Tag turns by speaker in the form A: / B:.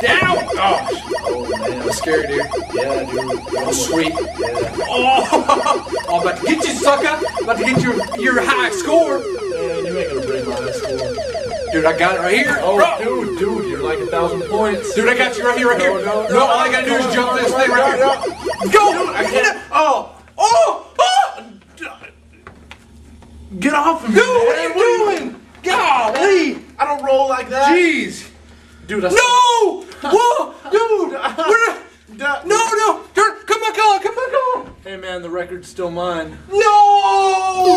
A: Down! Oh,
B: Oh man.
A: that was scary, dude.
B: Yeah, dude.
A: Oh, sweet.
B: Yeah.
A: Oh, I'm about to get you, sucker. I'm About to get your your high score.
B: Man, you ain't gonna
A: Dude, I got it right here.
B: Oh,
A: Bro.
B: dude, dude, you're like a thousand points.
A: Dude, I got you right here, right here.
B: No, no,
A: No,
B: no,
A: all I gotta do is jump this thing right here. Go!
B: I can't.
A: Oh! Oh! Oh!
B: Get off of me,
A: Dude,
B: man.
A: what are you doing? Golly!
B: I don't roll like that.
A: Jeez!
B: Dude, I
A: No! Whoa! Dude! We're no, no! Turn, come back on! Come back on!
B: Hey man, the record's still mine.
A: No!